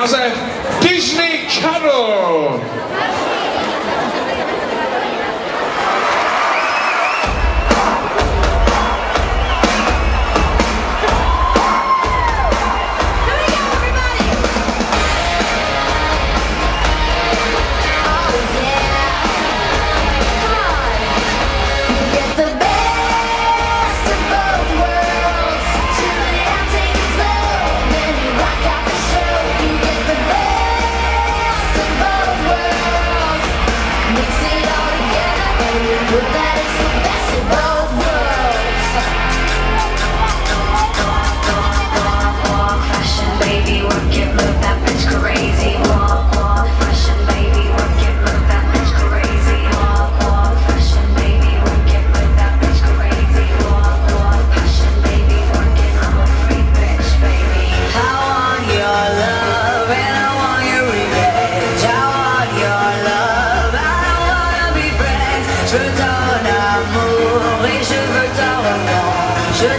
název Disney Channel.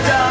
자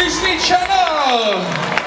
Disney Channel.